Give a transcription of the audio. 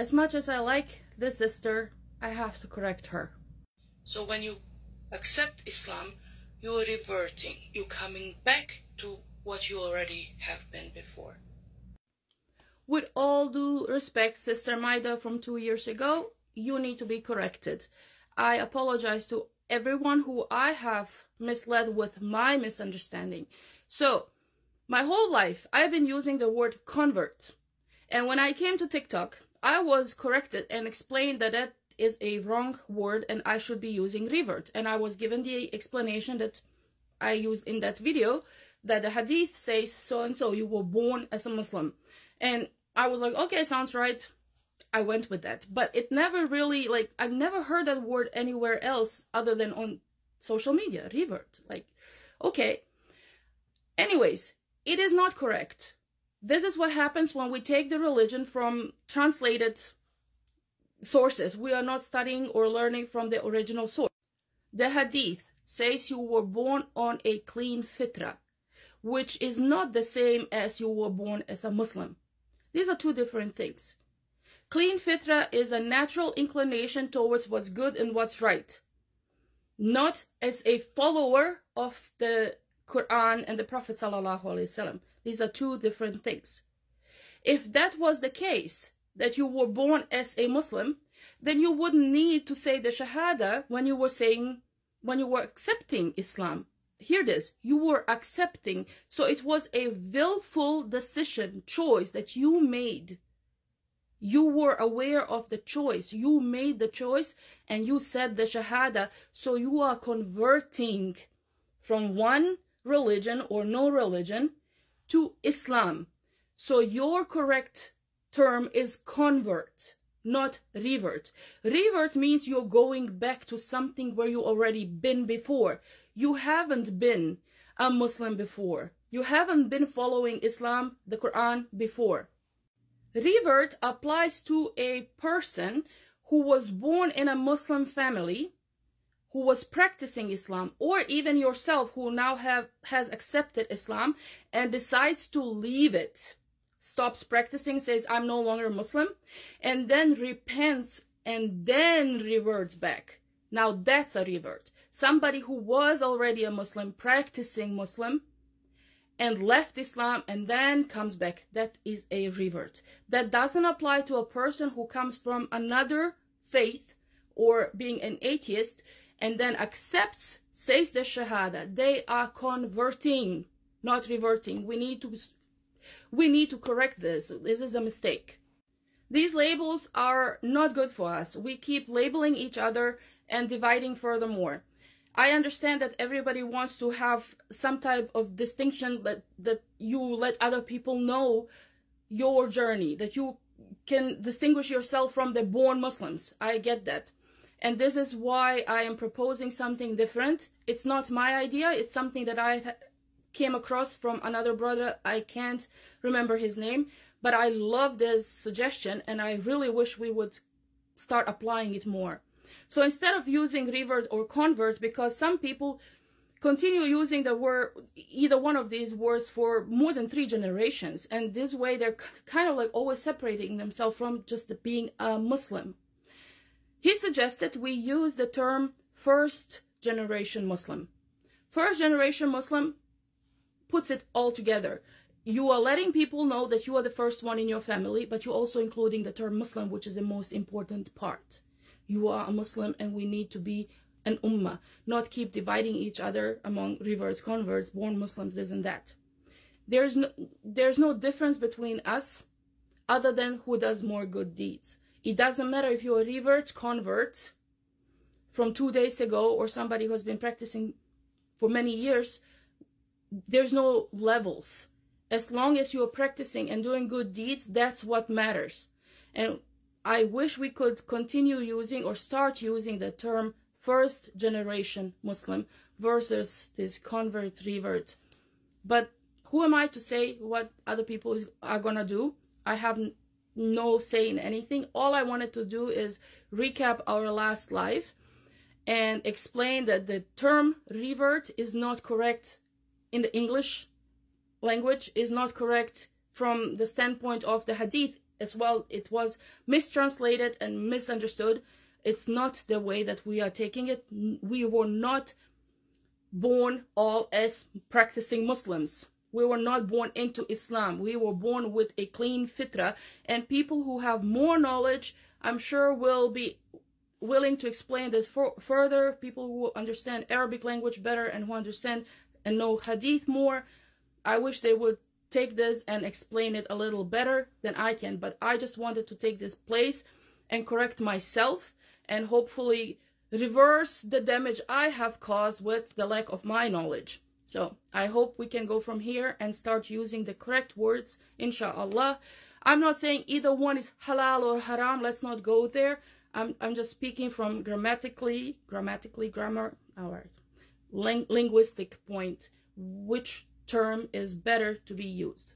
as much as I like this sister, I have to correct her. So when you accept Islam, you're reverting, you're coming back to what you already have been before. With all due respect, Sister Maida from two years ago, you need to be corrected. I apologize to everyone who I have misled with my misunderstanding. So, my whole life, I've been using the word convert. And when I came to TikTok, I was corrected and explained that that is a wrong word and I should be using revert. And I was given the explanation that I used in that video that the hadith says so and so, you were born as a Muslim. And I was like, okay, sounds right. I went with that. But it never really, like, I've never heard that word anywhere else other than on social media, revert. Like, okay. Anyways, it is not correct. This is what happens when we take the religion from translated sources. We are not studying or learning from the original source. The hadith says you were born on a clean fitra, which is not the same as you were born as a Muslim. These are two different things. Clean fitra is a natural inclination towards what's good and what's right, not as a follower of the Quran and the Prophet ﷺ. These are two different things. If that was the case, that you were born as a Muslim, then you wouldn't need to say the Shahada when you were saying, when you were accepting Islam. Hear this, you were accepting. So it was a willful decision, choice that you made. You were aware of the choice. You made the choice and you said the Shahada. So you are converting from one religion or no religion to Islam. So your correct term is convert, not revert. Revert means you're going back to something where you already been before. You haven't been a Muslim before. You haven't been following Islam, the Quran before. Revert applies to a person who was born in a Muslim family who was practicing Islam or even yourself who now have has accepted Islam and decides to leave it stops practicing says I'm no longer Muslim and then repents and then reverts back. Now that's a revert. Somebody who was already a Muslim practicing Muslim and left Islam and then comes back. That is a revert. That doesn't apply to a person who comes from another faith or being an atheist and then accepts, says the Shahada, they are converting, not reverting. We need to we need to correct this. This is a mistake. These labels are not good for us. We keep labeling each other and dividing furthermore. I understand that everybody wants to have some type of distinction that, that you let other people know your journey, that you can distinguish yourself from the born Muslims. I get that. And this is why I am proposing something different. It's not my idea. It's something that I came across from another brother. I can't remember his name, but I love this suggestion and I really wish we would start applying it more. So instead of using revert or convert, because some people continue using the word, either one of these words for more than three generations. And this way they're kind of like always separating themselves from just being a Muslim. He suggested we use the term first generation Muslim. First generation Muslim puts it all together. You are letting people know that you are the first one in your family, but you're also including the term Muslim, which is the most important part. You are a Muslim and we need to be an ummah, not keep dividing each other among reverts, converts, born Muslims, this and that. There's no, there's no difference between us other than who does more good deeds. It doesn't matter if you're a revert, convert from two days ago or somebody who has been practicing for many years. There's no levels. As long as you're practicing and doing good deeds, that's what matters. And I wish we could continue using or start using the term first generation Muslim versus this convert revert. But who am I to say what other people are going to do? I have no say in anything. All I wanted to do is recap our last life and explain that the term revert is not correct in the English language, is not correct from the standpoint of the hadith as well. It was mistranslated and misunderstood. It's not the way that we are taking it. We were not born all as practicing muslims we were not born into islam. We were born with a clean fitra and people who have more knowledge i'm sure will be willing to explain this for, further. People who understand arabic language better and who understand and know hadith more i wish they would take this and explain it a little better than I can, but I just wanted to take this place and correct myself and hopefully reverse the damage I have caused with the lack of my knowledge. So I hope we can go from here and start using the correct words, inshallah. I'm not saying either one is halal or haram. Let's not go there. I'm, I'm just speaking from grammatically, grammatically, grammar, all right, ling linguistic point, which term is better to be used.